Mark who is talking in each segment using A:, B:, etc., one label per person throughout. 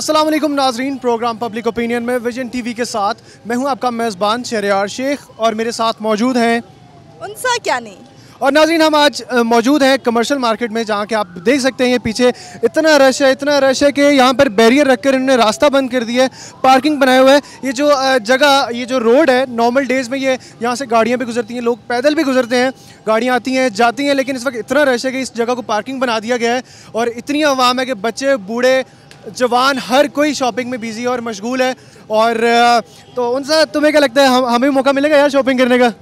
A: वालेकुम नाजरीन programme public opinion में विजन टीवी के साथ मैं हूँ आपका मेज़बान शहरियार शेख और मेरे साथ मौजूद हैं।
B: उनसा क्या नहीं?
A: और नाजरीन हम आज मौजूद हैं कमर्शियल मार्केट में जहाँ के आप देख सकते हैं ये पीछे इतना रश है इतना रश है कि यहाँ पर बैरियर रखकर इन्होंने रास्ता बंद कर दिया है पार्किंग बनाए हुए है। ये जो जगह ये जो रोड है नॉर्मल डेज़ में ये यहाँ से गाड़ियाँ भी गुजरती हैं लोग पैदल भी गुजरते हैं गाड़ियाँ आती हैं जाती हैं लेकिन इस वक्त इतना रश है कि इस जगह को पार्किंग बना दिया गया है। और इतनी आवाम है कि बच्चे बूढ़े जवान हर कोई शॉपिंग में बिज़ी और मशगूल है और तो उनसे तुम्हें क्या लगता है हम हमें मौका मिलेगा यार शॉपिंग करने का?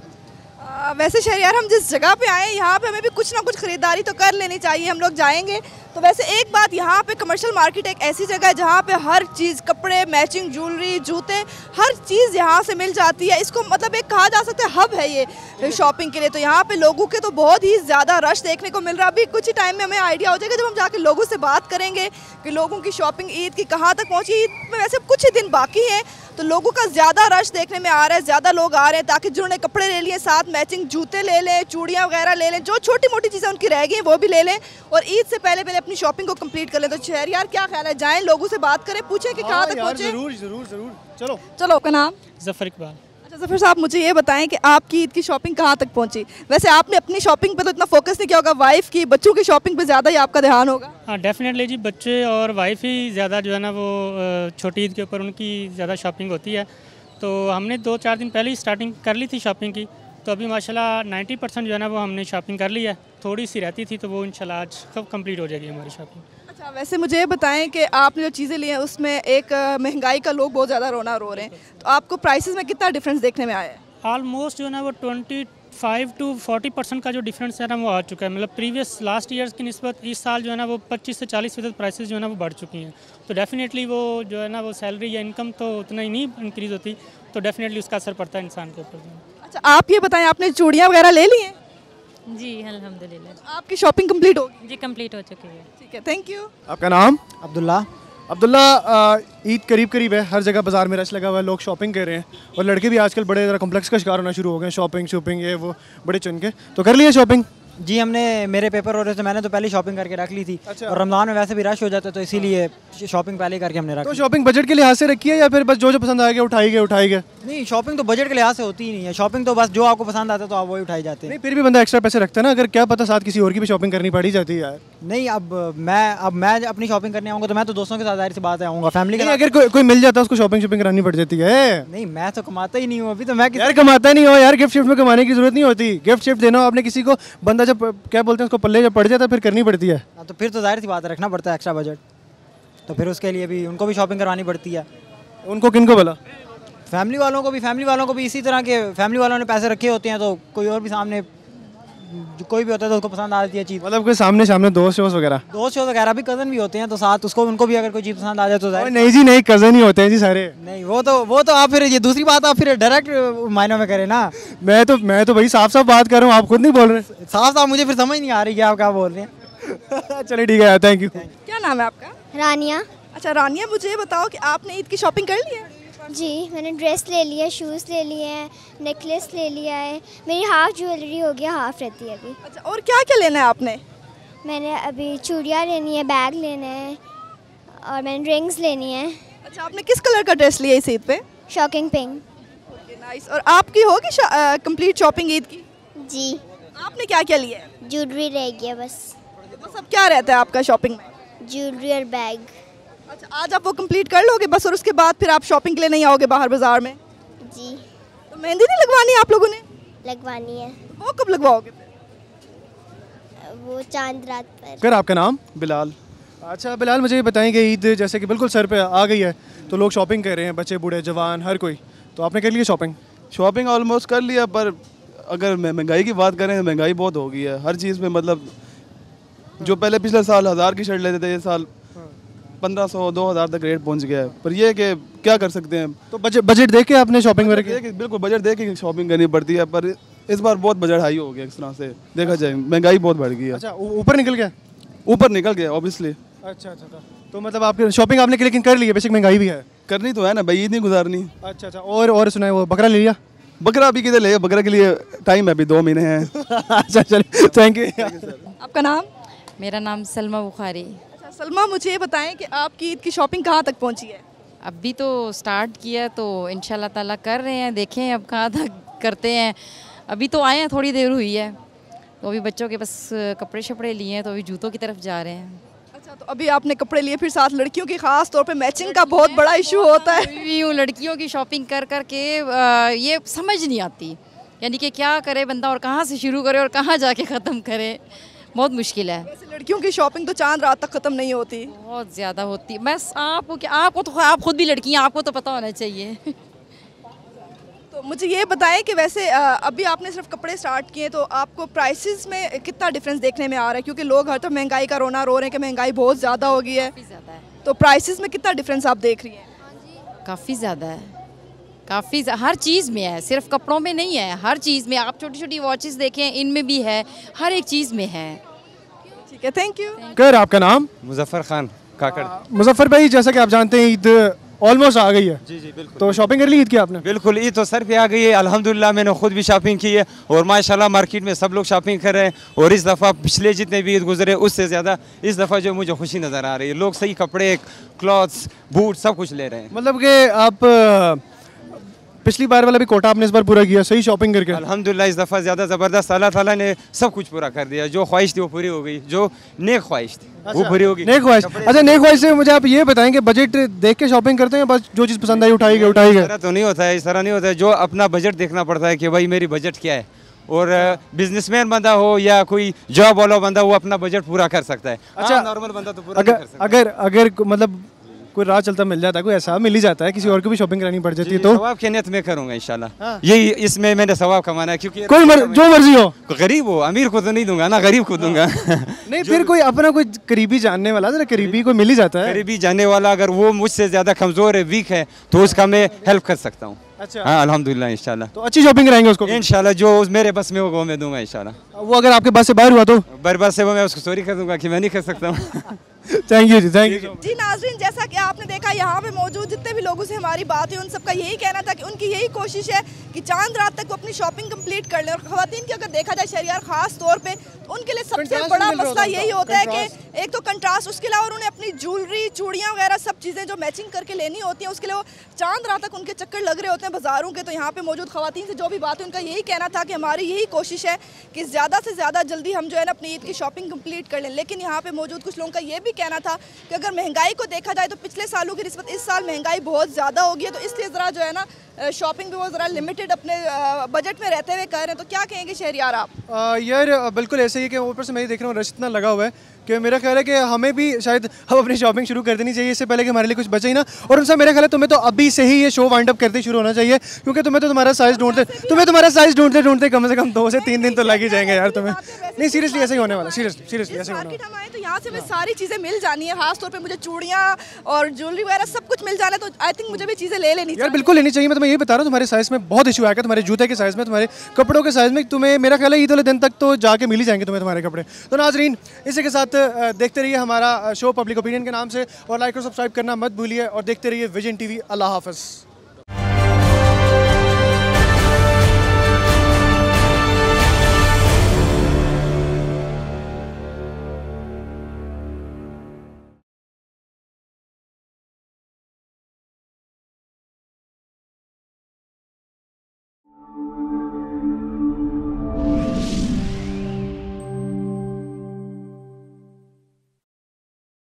B: आ, वैसे शहरियार हम जिस जगह पे आए यहाँ पे हमें भी कुछ ना कुछ खरीदारी तो कर लेनी चाहिए हम लोग जाएँगे। तो वैसे एक बात यहाँ पे कमर्शियल मार्केट एक ऐसी जगह है जहाँ पे हर चीज़, कपड़े मैचिंग ज्वेलरी जूते, हर चीज़ यहाँ से मिल जाती है। इसको मतलब एक कहा जा सकता है हब है ये शॉपिंग के लिए। तो यहाँ पे लोगों के तो बहुत ही ज़्यादा रश देखने को मिल रहा है। अभी कुछ ही टाइम में हमें आइडिया हो जाएगा जब हम जाके लोगों से बात करेंगे कि लोगों की शॉपिंग ईद की कहाँ तक पहुँची। ईद में वैसे कुछ ही दिन बाकी हैं तो लोगों का ज़्यादा रश देखने में आ रहा है। ज़्यादा लोग आ रहे हैं ताकि जिन्होंने कपड़े ले लिए, साथ मैचिंग जूते ले लें, चूड़ियाँ वगैरह ले लें, जो छोटी मोटी चीज़ें उनकी रह गई हैं, वो भी ले लें। और ईद से पहले पहले अपनी शॉपिंग को कंप्लीट कर लें। तो शहर यार क्या ख्याल है? जाएँ लोगों से बात करें पूछें कि कहाँ तक पहुँचे।
A: ज़रूर ज़रूर ज़रूर। चलो।
B: चलो आपका नाम?
C: जफ़र इकबाल।
B: अच्छा ज़फ़र साहब मुझे ये बताएँ कि आपकी ईद की शॉपिंग कहाँ तक पहुँची? वैसे आपने अपनी शॉपिंग पे तो इतना फोकस नहीं किया होगा वाइफ की बच्चों की शॉपिंग पे ज़्यादा ही आपका ध्यान होगा।
C: हाँ डेफिनेटली जी बच्चे और वाइफ ही ज़्यादा जो है ना वो छोटी ईद के ऊपर उनकी ज़्यादा शॉपिंग होती है। तो हमने दो चार दिन पहले ही स्टार्टिंग कर ली थी शॉपिंग की। तो अभी माशाल्लाह 90 परसेंट जो है ना वो हमने शॉपिंग कर ली है। थोड़ी सी रहती थी तो वो इंशाल्लाह आज कब कंप्लीट हो जाएगी हमारी शॉपिंग
B: अच्छा वैसे मुझे बताएँ कि आपने जो चीज़ें ली हैं उसमें एक महँगाई का लोग बहुत ज़्यादा रोना रो रहे हैं। तो आपको प्राइसेस में कितना डिफरेंस देखने में आया है?
C: ऑलमोस्ट जो है ना वो twenty five to forty percent का जो डिफरेंस है ना वो आ चुका है। मतलब प्रीवियस लास्ट ईयर्स की नस्बत इस साल जो है ना वो पच्चीस से चालीस फ़ीसद प्राइसेस जो है ना वो बढ़ चुकी हैं। तो डेफिनेटली वो जो है ना वो सैलरी या इनकम तो उतना ही नहीं इंक्रीज़ होती। तो डेफिनेटली उसका असर पड़ता है इंसान के ऊपर।
B: अच्छा आप ये बताएँ आपने चूड़ियाँ वगैरह ले ली हैं?
D: जी अल्हम्दुलिल्लाह।
B: आपकी शॉपिंग कंप्लीट होगी
D: जी कंप्लीट हो चुकी है।
B: ठीक है थैंक यू
A: आपका नाम?
E: अब्दुल्ला।
A: अब्दुल्ला ईद करीब करीब है हर जगह बाज़ार में रश लगा हुआ है लोग शॉपिंग कर रहे हैं और लड़के भी आजकल बड़े ज़रा कॉम्प्लेक्स का शिकार होना शुरू हो गए हैं शॉपिंग शॉपिंग ये वो बड़े चुन के। तो कर लिए शॉपिंग
E: जी हमने मेरे पेपर हो रहे थे मैंने तो पहले शॉपिंग करके रख ली थी।
A: अच्छा।
E: और रमज़ान में वैसे भी रश हो जाता है तो इसीलिए शॉपिंग पहले करके हमने रखी
A: तो शॉपिंग बजट के लिहाज से रखी है या फिर बस जो जो पसंद आएगा उठाई गए उठाई गए?
E: नहीं शॉपिंग तो बजट के लिहाज से होती ही नहीं है। शॉपिंग तो बस जो आपको पसंद आता है तो आप वही उठाई जाते हैं।
A: फिर भी बंदा एक्स्ट्रा पैसे रखता है ना अगर क्या पता साथ किसी और की भी शॉपिंग करनी पड़ी जाती है यार।
E: नहीं अब मैं अब मैं अपनी शॉपिंग करने आऊँगा तो मैं तो दोस्तों के साथ ज़ाहिर सी बात आऊँगा फैमिली के
A: अगर कोई कोई मिल जाता है उसको शॉपिंग शॉपिंग करानी पड़ जाती है।
E: नहीं मैं तो कमाता ही नहीं हूँ अभी तो मैं
A: यार कमाता नहीं हो यार गिफ्ट शिफ्ट में कमाने की ज़रूरत नहीं होती। गिफ्ट शिफ्ट देना हो आपने किसी को बंदा जब क्या बोलते हैं उसको पल्ले जब पड़ जाता है फिर करनी पड़ती है।
E: हाँ, तो फिर तो ज़ाहिर सी बात है रखना पड़ता है एक्स्ट्रा बजट तो फिर उसके लिए भी उनको भी शॉपिंग करवानी पड़ती है।
A: उनको किन को बोला?
E: फैमिली वालों को भी फैमिली वालों को भी इसी तरह के फैमिली वालों ने पैसे रखे होते हैं तो कोई और भी सामने कोई भी होता है तो उसको पसंद आ जाती है चीज़।
A: मतलब कोई सामने सामने दोस्त वोस्त वगैरह?
E: दोस्त शोस्त वगैरह भी कज़न भी होते हैं तो साथ उसको उनको भी अगर कोई चीज़ पसंद आ जाए तो
A: नहीं जी नहीं कज़न ही होते हैं जी सारे।
E: नहीं वो तो वो तो आप फिर ये दूसरी बात आप फिर डायरेक्ट मायनों में करें ना।
A: मैं तो मैं तो भाई साफ़ साफ़ बात कर रहा हूँ आप खुद नहीं बोल रहे।
E: साफ़ साफ़ मुझे फिर समझ नहीं आ रही कि आप क्या बोल रहे हैं।
A: चलिए ठीक है थैंक यू
B: क्या नाम है आपका?
F: रानिया।
B: अच्छा रानिया मुझे ये बताओ कि आपने ईद की शॉपिंग कर ली है?
F: जी मैंने ड्रेस ले लिया शूज़ ले लिए हैं नेकलेस ले लिया है। मेरी हाफ़ ज्वेलरी हो गया हाफ़ रहती है अभी।
B: अच्छा और क्या क्या लेना है आपने?
F: मैंने अभी चूड़ियाँ लेनी है बैग लेना है और मैंने रिंग्स लेनी है।
B: अच्छा आपने किस कलर का ड्रेस लिया इस ईद पे?
F: शॉकिंग पिंक
B: नाइस और आपकी होगी कंप्लीट शॉपिंग ईद की?
F: जी।
B: आपने क्या क्या लिया है?
F: ज्वेलरी रह गया बस।
B: बस अब क्या रहता है आपका शॉपिंग में?
F: ज्वेलरी और बैग
B: अच्छा आज आप वो कंप्लीट कर लोगे बस और उसके बाद फिर आप शॉपिंग के लिए नहीं आओगे बाहर बाज़ार में?
F: जी।
B: तो मेहंदी नहीं लगवानी आप लोगों ने?
F: लगवानी है।
B: वो कब लगवाओगे
F: वो चाँद रात पर।
A: फिर आपका नाम? बिलाल। अच्छा बिलाल मुझे ये बताएँ कि ईद जैसे कि बिल्कुल सर पे आ गई है तो लोग शॉपिंग कर रहे हैं बच्चे बूढ़े जवान हर कोई। तो आपने कर लिया शॉपिंग
G: शॉपिंग ऑलमोस्ट कर लिया पर अगर मह- महँगाई की बात करें तो महँगाई बहुत हो गई है। हर चीज़ में मतलब जो पहले पिछले साल हज़ार की शर्ट लेते थे ये साल पंद्रह सौ दो हज़ार तक रेट पहुँच गया है। पर ये कि क्या कर सकते हैं
A: तो बजट बजट देख के आपने शॉपिंग वगैरह?
G: बिल्कुल बजट देख के शॉपिंग करनी पड़ती है पर इस बार बहुत बजट हाई हो गया इस तरह से। देखा जाए महँगाई बहुत बढ़ गई है।
A: अच्छा ऊपर निकल गया?
G: ऊपर निकल गया ऑब्वियसली
A: अच्छा अच्छा अच्छा। तो मतलब आपके शॉपिंग आपने लेकिन कर ली है बेसिक महँगाई भी है?
G: करनी तो है ना भाई ईद नहीं गुजारनी।
A: अच्छा अच्छा और और सुना है वो बकरा ले लिया?
G: बकरा अभी किधर ले? बकरा के लिए टाइम है अभी दो महीने हैं।
A: अच्छा चलिए थैंक यू
B: आपका नाम?
D: मेरा नाम सलमा बुखारी।
B: अच्छा सलमा मुझे ये बताएँ कि आपकी ईद की शॉपिंग कहाँ तक पहुँची है?
H: अभी तो स्टार्ट किया तो इन ताला कर रहे हैं देखें अब कहाँ तक करते हैं। अभी तो आए हैं थोड़ी देर हुई है। तो अभी बच्चों के बस कपड़े शपड़े लिए हैं तो अभी जूतों की तरफ़ जा रहे हैं।
B: अच्छा तो अभी आपने कपड़े लिए फिर साथ लड़कियों की खास तौर पे मैचिंग का बहुत बड़ा इशू होता है।
H: मैं भी हूँ लड़कियों की शॉपिंग कर कर के ये समझ नहीं आती। यानी कि क्या करे बंदा और कहाँ से शुरू करे और कहाँ जाके ख़त्म करे। बहुत मुश्किल है।
B: लड़कियों की शॉपिंग तो चाँद रात तक खत्म नहीं होती।
H: बहुत ज़्यादा होती। है बस आपको क्या आपको तो आप खुद भी लड़की हैं आपको तो पता होना चाहिए।
B: तो मुझे ये बताएँ कि वैसे अभी आपने सिर्फ़ कपड़े स्टार्ट किए तो आपको प्राइसेस में कितना डिफरेंस देखने में आ रहा है? क्योंकि लोग हर तरफ़ तो महँगाई का रोना रो रहे हैं कि महँगाई बहुत ज़्यादा हो गई है।
H: है।
B: तो प्राइसेस में कितना डिफरेंस आप देख रही हैं?
H: काफ़ी ज़्यादा है। काफ़ी हर चीज़ में है सिर्फ़ कपड़ों में नहीं है हर चीज़ में आप छोटी छोटी वॉचेस देखें इनमें भी है हर एक चीज़ में है।
B: ठीक है थैंक यू
A: कर आपका नाम?
I: मुजफ्फर खान काकड़।
A: मुजफ्फर भाई जैसा कि आप जानते हैं ईद ऑलमोस्ट आ गई है।
I: जी जी बिल्कुल।
A: तो शॉपिंग कर ली ईद की आपने?
I: बिल्कुल ईद तो सर पे आ गई है अल्हम्दुलिल्लाह मैंने खुद भी शॉपिंग की है और माशाल्लाह मार्केट में सब लोग शॉपिंग कर रहे हैं और इस दफ़ा पिछले जितने भी ईद गुजरे उससे ज़्यादा इस दफ़ा जो मुझे खुशी नज़र आ रही है लोग सही कपड़े क्लॉथ्स बूट सब कुछ ले रहे हैं।
A: मतलब कि आप पिछली बार वाला भी कोटा आपने इस बार पूरा किया सही शॉपिंग करके।
I: अल्हम्दुलिल्लाह इस दफ़ा ज़्यादा ज़बरदस्त अल्लाह ताला ने सब कुछ पूरा कर दिया। जो ख्वाहिश थी वो पूरी हो गई जो नेक ख्वाहिश थी अच्छा, वो पूरी होगी
A: नेक ख्वाहिश। अच्छा नेक ख्वाहिश से मुझे आप ये बताएँ कि बजट देख के शॉपिंग करते हैं बस जो चीज़ पसंद आई उठाई गई उठाई गई?
I: तो नहीं होता है इस तरह नहीं होता है। जो अपना बजट देखना पड़ता है कि भाई मेरी बजट क्या है। और बिजनेसमैन बंदा हो या कोई जॉब वाला बंदा वो अपना बजट पूरा कर सकता है। अच्छा नॉर्मल बंदा तो पूरा नहीं कर
A: अगर
I: सकता।
A: अगर अगर मतलब कोई राह चलता मिल जाता है कोई ऐसा मिल ही जाता है किसी और को भी शॉपिंग करानी पड़ जाती है तो
I: सवाब की नियत में करूँगा इंशाल्लाह। यही इसमें मैंने सवाब कमाना है क्योंकि
A: कोई मर, जो मर्ज़ी हो।
I: गरीब हो अमीर को तो नहीं दूँगा ना गरीब को दूँगा।
A: नहीं फिर कोई अपना कोई करीबी जानने वाला जरा करीबी कोई मिल ही जाता है।
I: करीबी जाने वाला अगर वो मुझसे ज़्यादा कमज़ोर है वीक है तो उसका मैं हेल्प कर सकता हूँ।
A: अच्छा।
I: हाँ
A: तो अच्छी शॉपिंग कराएँगे उसको
I: इंशाल्लाह जो मेरे बस में होगा वो मैं दूँगा इंशाल्लाह।
A: वो अगर आपके बस से बाहर हुआ तो?
I: बर्बाद से वो मैं उसको सॉरी कर दूँगा कि मैं नहीं कर सकता हूँ।
A: Thank you ji thank you
B: ji नाजरीन जैसा कि आपने देखा यहाँ पे मौजूद जितने भी लोगों से हमारी बात है उन सबका यही कहना था कि उनकी यही कोशिश है कि चाँद रात तक वो अपनी शॉपिंग कंप्लीट कर लें। और खातन की अगर देखा जाए शहरियार खास तौर पे तो उनके लिए सबसे बड़ा मसला यही होता है। कि एक तो कंट्रास्ट उसके अलावा उन्हें अपनी ज्वेलरी चूड़ियाँ वगैरह सब चीज़ें जो मैचिंग करके लेनी होती हैं उसके लिए वो चाँद रात तक उनके चक्कर लग रहे होते हैं बाजारों के तो यहाँ पे मौजूद खातन से जो भी बात है उनका यही कहना था कि हमारी यही कोशिश है कि ज़्यादा से ज़्यादा जल्दी हम जो है ना अपनी ईद की शॉपिंग कंप्लीट कर लें। लेकिन यहाँ पे मौजूद कुछ लोगों का ये भी कहना था कि अगर महँगाई को देखा जाए तो पिछले सालों की नस्बत इस साल महँगाई बहुत ज़्यादा होगी है तो इसलिए ज़रा जो है ना शॉपिंग भी वो ज़रा लिमिटेड अपने बजट में रहते हुए कर रहे हैं। तो क्या कहेंगे शहरियार आप?
A: यार बिल्कुल ऐसे ही कि ऊपर से मैं देख रहा हूँ, रश इतना लगा हुआ है। कि मेरा ख्याल है कि हमें भी शायद हम अपनी शॉपिंग शुरू कर देनी चाहिए इससे पहले कि हमारे लिए कुछ बचे ही ना। और उनसे मेरा ख्याल है तुम्हें तो अभी से ही ये शो वाइंड अप करते शुरू होना चाहिए क्योंकि तुम्हें तो तुम्हारा साइज़ ढूंढते तुम्हें तुम्हारा साइज़ ढूंढते ढूंढते कम से कम दो से तीन दिन तो लग ही जाएँगे यार तुम्हें। नहीं सीरियसली ऐसे ही होने वाला सीरियसली सीरियसली ऐसे होने
B: तो यहाँ से सारी चीज़ें मिल जानी है खास तौर पे मुझे चूड़ियाँ और ज्वेलरी वगैरह सब कुछ मिल जाना है तो आई थिंक मुझे भी चीज़ें ले लेनी
A: यार बिल्कुल लेनी चाहिए मैं तुम्हें ये बता रहा हूँ तुम्हारे साइज़ में बहुत इशू आएगा तुम्हारे जूते के साइज़ में तुम्हारे कपड़ों के साइज़ में तुम्हें मेरा ख्याल है ईद वाले दिन तक तो जाके मिल ही जाएँगे तुम्हें तुम्हारे कपड़े। तो नाजरीन इसी के साथ देखते रहिए हमारा शो पब्लिक ओपिनियन के नाम से और लाइक और सब्सक्राइब करना मत भूलिए और देखते रहिए विजन टीवी अल्लाह हाफ़िज़।